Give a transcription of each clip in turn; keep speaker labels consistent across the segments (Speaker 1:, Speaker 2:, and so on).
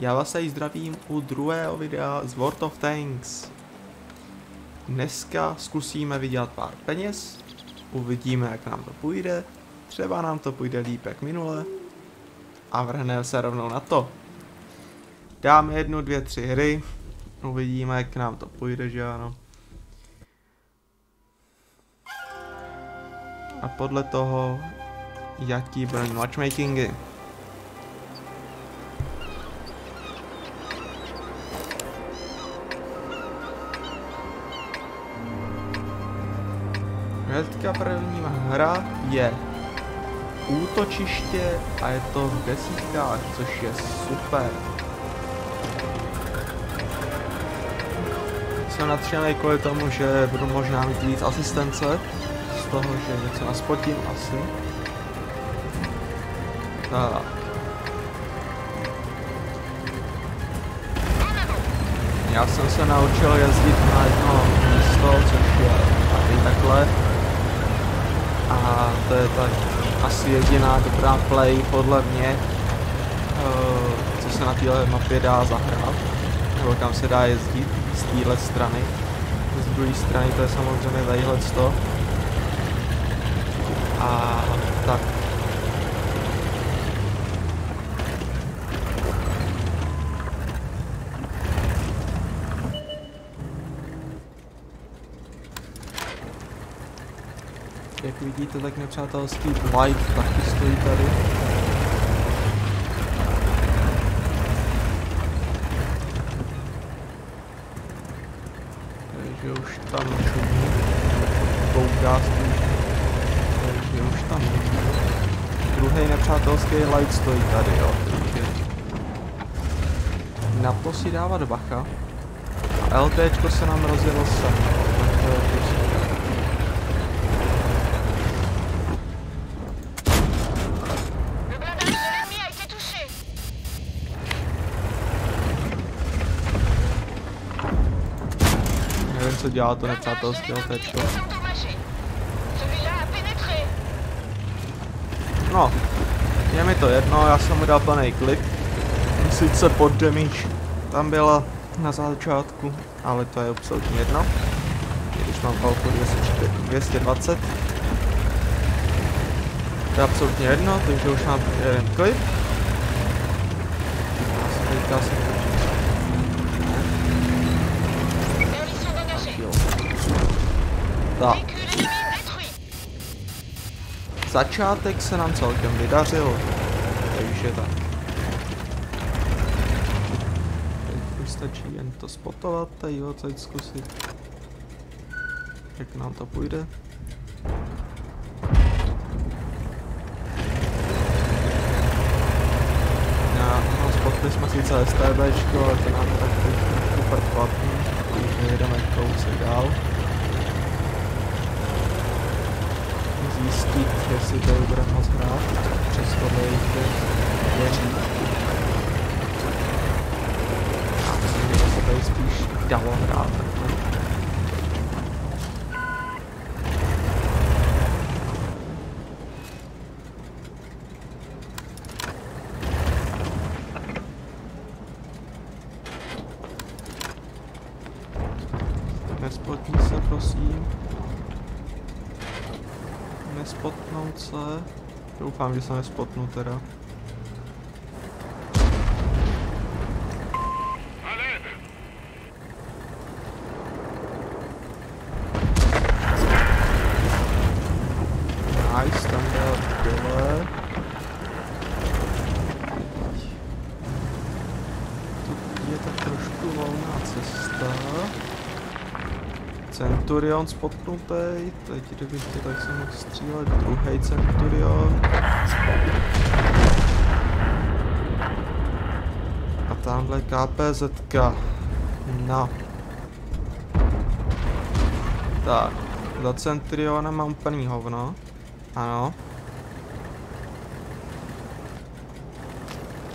Speaker 1: Já vás tady zdravím u druhého videa z World of Tanks. Dneska zkusíme vydělat pár peněz, uvidíme jak nám to půjde, třeba nám to půjde líp jak minule a vrhneme se rovnou na to. Dáme jednu, dvě, tři hry, uvidíme jak nám to půjde, že ano. A podle toho, jaký budou matchmakingy. Hnedka první hra je útočiště a je to v desítkách, což je super. Jsem natřený kvůli tomu, že budu možná mít víc asistence, z toho, že něco naspotím asi. Tak. Já jsem se naučil jezdit na jedno místo, což je tady takhle a to je tak asi jediná dobrá play podle mě, uh, co se na téhle mapě dá zahrát, nebo kam se dá jezdit z téhle strany. Z druhé strany to je samozřejmě tadyhle to. A tak. Vidíte, tak nepřátelský White taky stojí tady. Takže už tam šumí. Bouká Takže už tam Druhý nepřátelský light stojí tady, jo. Takže na to si dávat bacha. A LTčko se nám rozjelo sem. Tak to je prostě dělá to nepřátelské LTčko. No, je mi to jedno, já jsem mu dal plný klip. Sice pod damage tam byla na začátku, ale to je absolutně jedno. Když mám palku 220. To je absolutně jedno, takže už mám jeden klip. Teďka se Tak. Začátek se nám celkem vydařil, takže tak. Teď už stačí jen to spotovat jo, teď zkusit, jak nám to půjde. Já, no, spotli jsme sice STBčko, ale to nám tak super platný, takže jedeme kousek dál. Zjistit, jestli to bude moc hrát přes tohle věří. A myslím, že se tady spíš dalo hrát. Nespotní se, prosím nespotnout se. Doufám, že se nespotnu teda. Nice, tam je tak trošku volná cesta. Centurion spotnutý, teď kdybych to tak se mohl střílet, druhý Centurion. A tamhle KPZ. No. Tak, za Centuriona mám úplný hovno. Ano.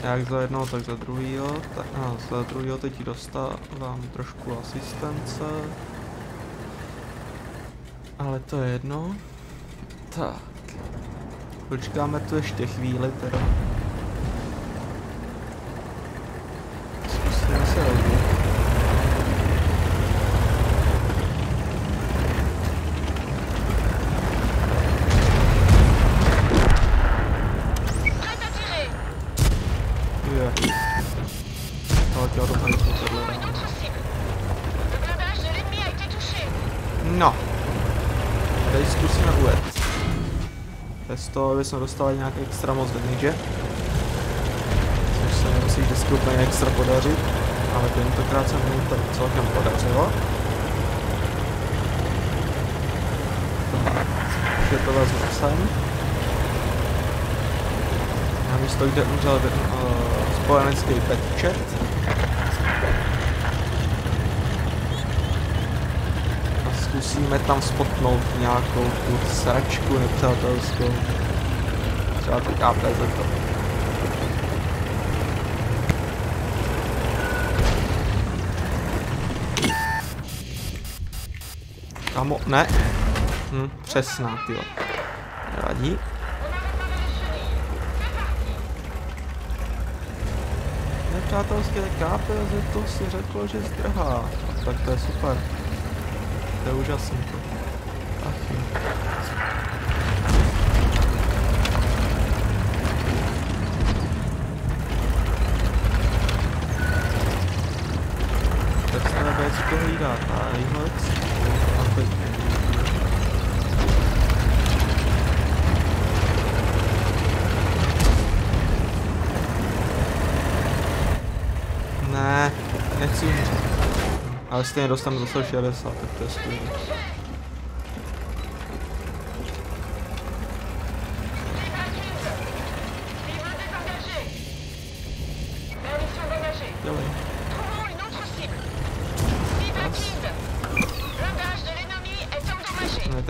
Speaker 1: Jak za jednoho, tak za druhýho. Tak, no, za druhýho teď dostávám trošku asistence. Ale to je jedno. Tak. Počkáme tu ještě chvíli teda. Toho, aby jsme dostali nějak extra moc damage. Což se nemusí vždycky úplně extra podařit. Ale tentokrát se mi to celkem podařilo. Tak, že to vezmu sem. Na místo jde umřel uh, spojenecký petčet. A zkusíme tam spotnout nějakou tu sračku nepřátelskou. Třeba ty KPZ to. Kamo, ne. Hm, přesná, tyjo. Nevadí. Nepřátelské KPZ to si řeklo, že zdrhá. Tak to je super. To je úžasný. Tak to hlídá. Tadyhle. A. Ne, nechci. Ale stejně dostanu za 160, tak to je skvělé.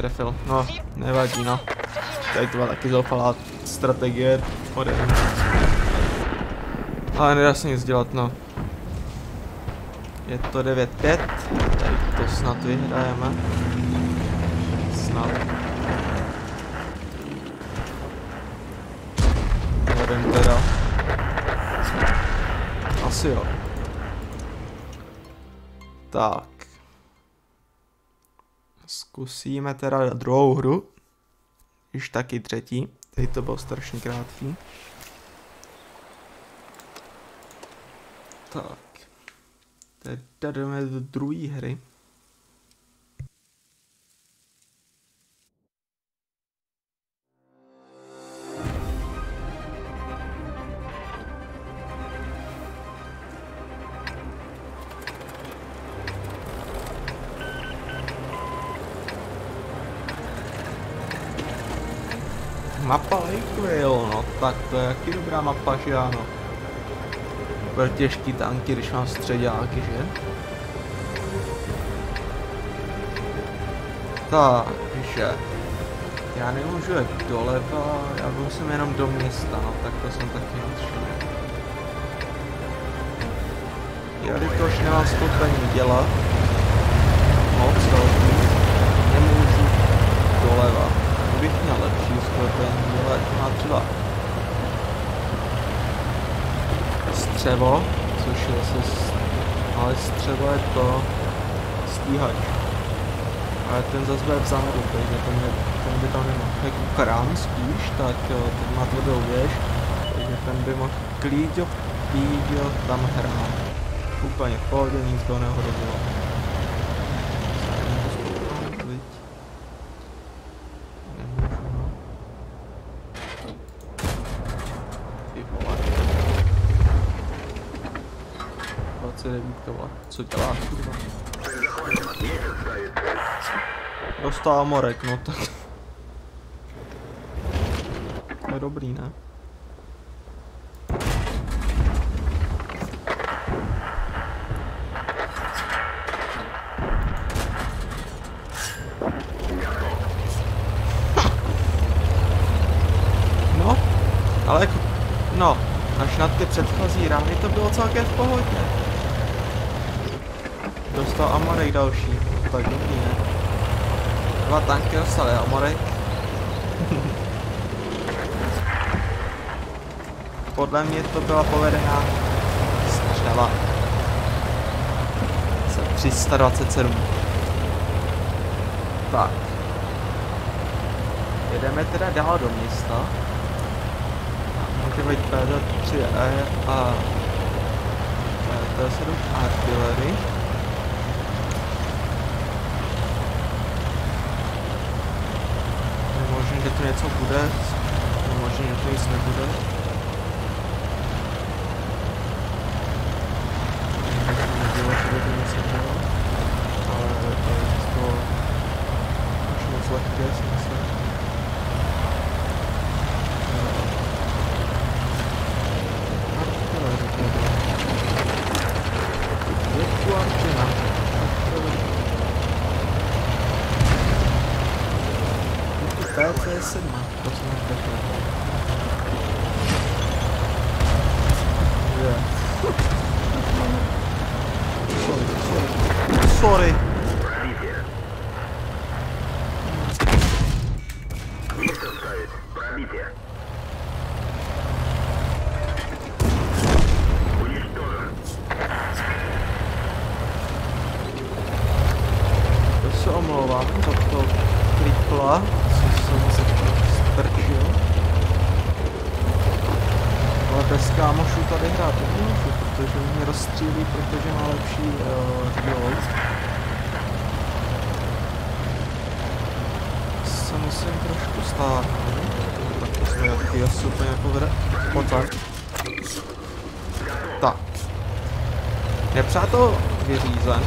Speaker 1: Netrefil. No, nevadí no. Tady to byla taky zoufalá strategie ode. Ale nedá se nic dělat, no. Je to 9-5. Tady to snad vyhrajeme. Snad. Nevím teda. Asi jo. Tak. Zkusíme teda druhou hru. Již taky třetí. Teď to bylo strašně krátký. Tak. Teda jdeme do druhé hry. Tak to je jaký dobrá mapa, že ano. Bude těžký tanky, když mám středáky, že? Takže... Já nemůžu jet doleva, já musím jenom do města, no tak to jsem taky nadšený. Jelikož nemám schopení dělat moc velký, nemůžu doleva. Kdybych měl lepší sklepení, ale má třeba střevo, což je zase, ale střevo je to stíhač. Ale ten zase bude vzadu, takže ten, by, ten by tam nemohl. Jako krám spíš, tak ten má tvrdou věž, takže ten by mohl klíďo, píďo tam hrát. Úplně v pohodě, nic nehrozilo. Viď? Nemůžu, no. Ty vole. 29 vole. Co děláš, kurva? Dostává morek, no tak. To je dobrý, ne? No, ale jako, no, až na ty předchozí rány to bylo celkem v pohodě. Dostal Amorek další, tak dobrý, ne? Dva tanky dostali Amorek. Podle mě to byla povedená střela. Jsem 327. Tak. Jedeme teda dál do města. A Activate PD3E a PT7 Artillery. Možné, něco bude, že tu nic nebude. Nebylo, že by nic nebylo, ale to je to až moc lehké, si myslím. Omlouvám za to klipla, co jsem se strčil. Ale bez kámošů tady hrát nemůžu, protože mě rozstřílí, protože má lepší uh, reload. Se musím trošku stáhnout. Tak to se taky asi úplně povede. Pojď sem. Tak. Nepřátel vyřízen.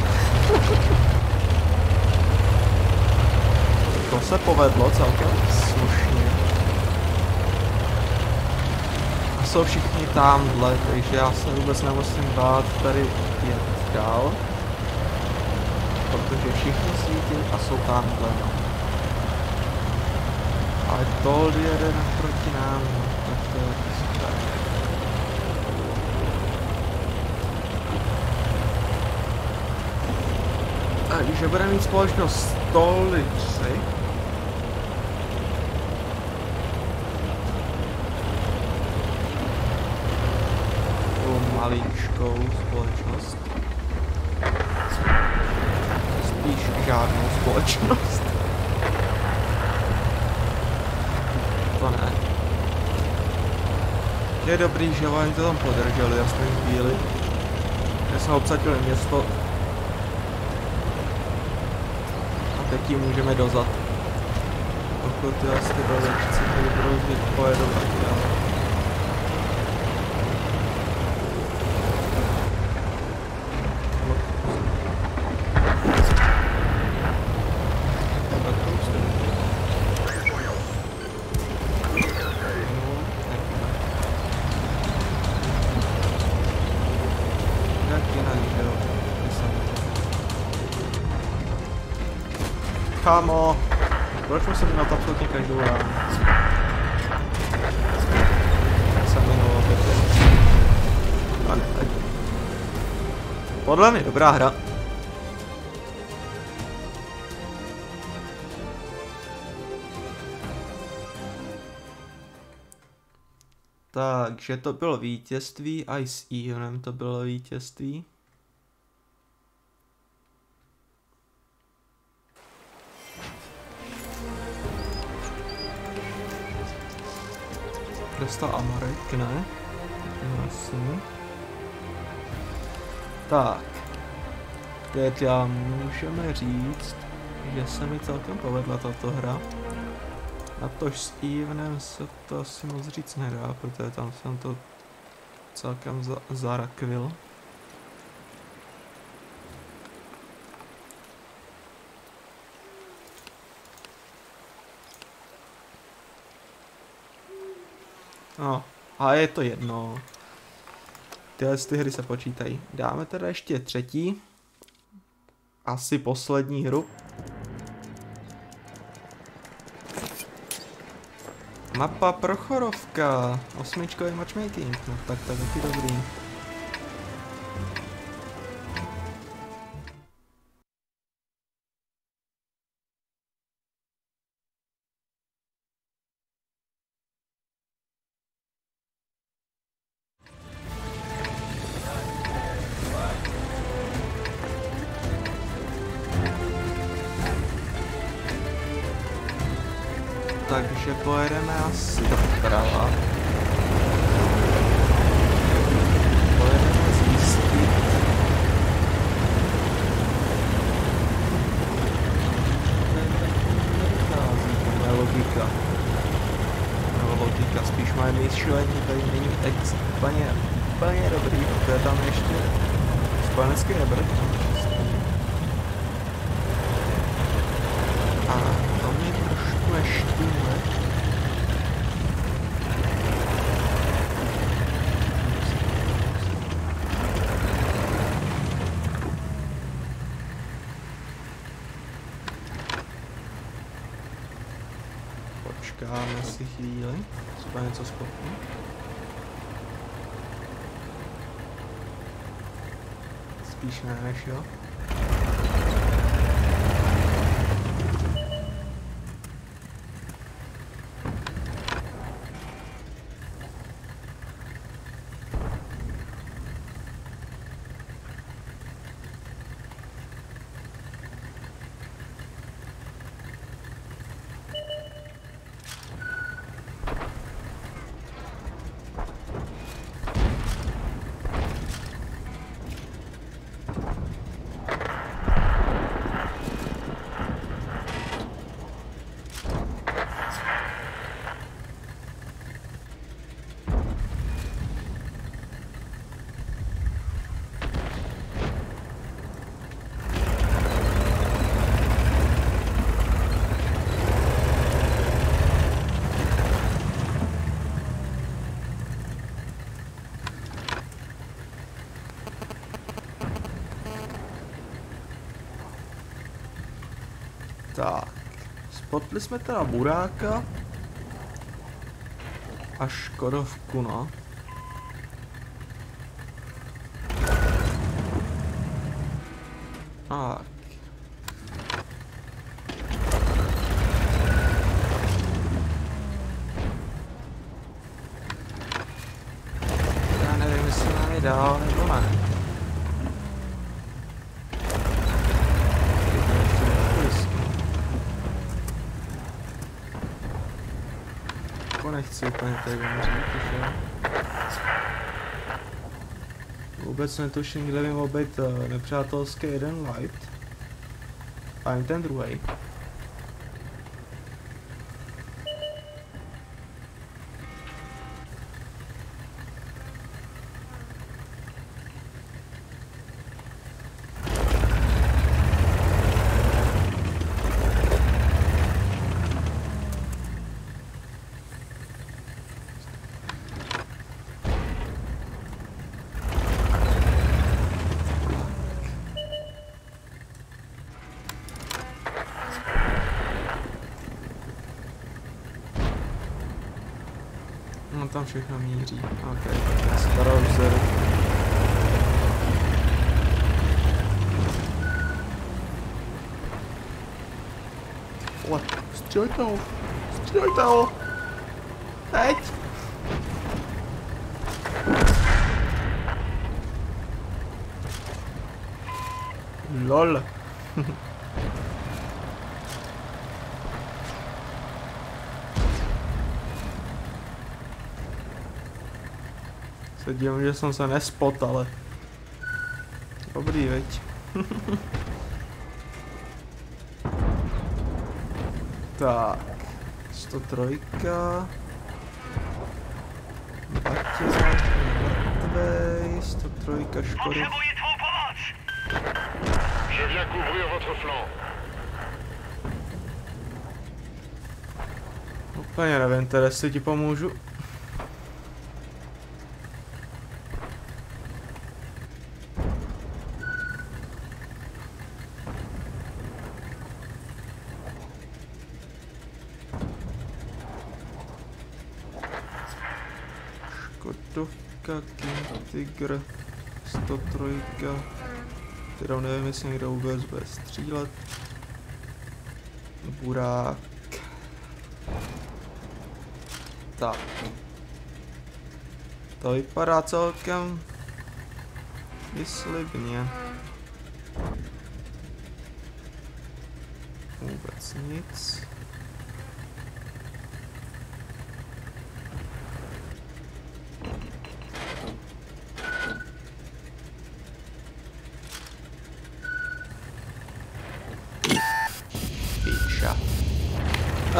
Speaker 1: To se povedlo celkem slušně. A jsou všichni tamhle, takže já se vůbec nemusím bát tady jet dál. Protože všichni svítí a jsou tamhle. No. Ale Told jede naproti nám, no, tak to je super. Takže budeme mít společnost Stolici. Tu maličkou společnost. Spíš žádnou společnost. To ne. Je dobrý, že oni to tam podrželi jasně chvíli. My jsme obsadili město a teď jim můžeme dozad. Pokud ty asi ty dolečci tady budou pojedou tak dále. Proč musím mít absolutně každou? Jsem opět. A ne. Podle mě dobrá hra. Takže to bylo vítězství, a i s Ionem to bylo vítězství. Dostal Amarek, ne? Jasně. Tak. Teď já můžeme říct, že se mi celkem povedla tato hra. A tož s Evenem se to asi moc říct nedá, protože tam jsem to celkem za zarakvil. No, a je to jedno. Tyhle ty hry se počítají. Dáme teda ještě třetí. Asi poslední hru. Mapa Prochorovka. Osmičkový matchmaking. No tak to je taky dobrý. Takže pojedeme asi doprava. to je tam ještě spojenecký rebr. A to mě trošku neštýle. Počkáme si chvíli, třeba něco spotnu. Spíš ne než jo. Tak, spotli jsme teda buráka a škodovku, no. Tak. Já nevím, jestli nám je dál nebo ne. Jako tady říct, že? Vůbec netuším, kde by mohl být uh, nepřátelský jeden light. A jen ten druhý. No tam všechno míří. Ok, starou vzoru. Vole, střelte ho! Střelte ho! Teď! LOL. Se divím, že jsem se nespot, ale... Dobrý, veď. tak. 103. Baťa, mrtvej, 103 škody.
Speaker 2: Je viens couvrir votre flanc.
Speaker 1: Úplně nevím, teda jestli ti pomůžu. Tiger, 103, kterou nevím, jestli někdo vůbec bude střílet. Burák. Tak. To vypadá celkem vyslibně. Vůbec nic.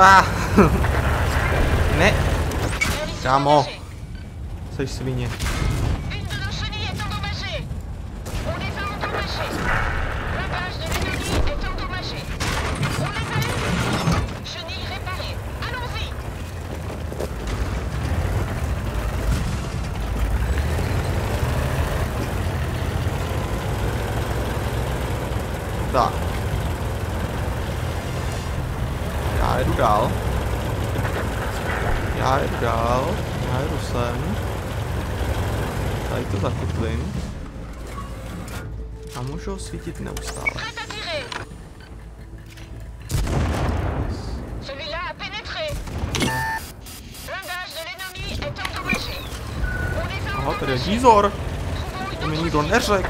Speaker 3: А! Не! Само! Стой, свинья. On les a
Speaker 1: Aha, tady je.
Speaker 3: Trouvons
Speaker 1: To mi nikdo neřekl.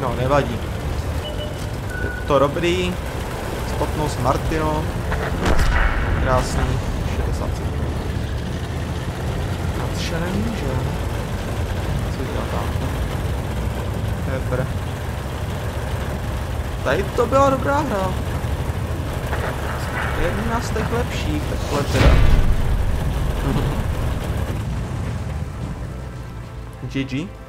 Speaker 1: No, nevadí. Je to dobrý. Spotnost Martino. Krásný. 60 sekund. Nadšený, že? Co dělá tam? Pepper. Tady to byla dobrá hra. Jedna z těch lepších, takhle teda. GG.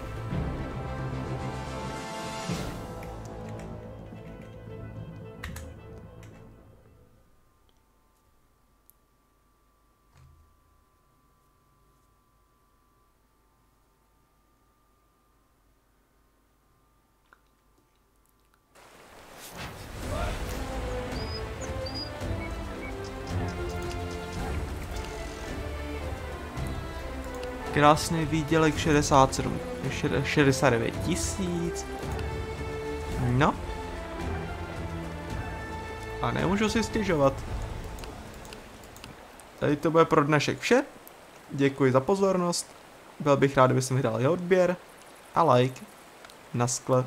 Speaker 1: Krásný výdělek 67, šed- 69 tisíc. No. A nemůžu si stěžovat. Tady to bude pro dnešek vše. Děkuji za pozornost. Byl bych rád, kdybyste mi dali odběr a like. Naskle.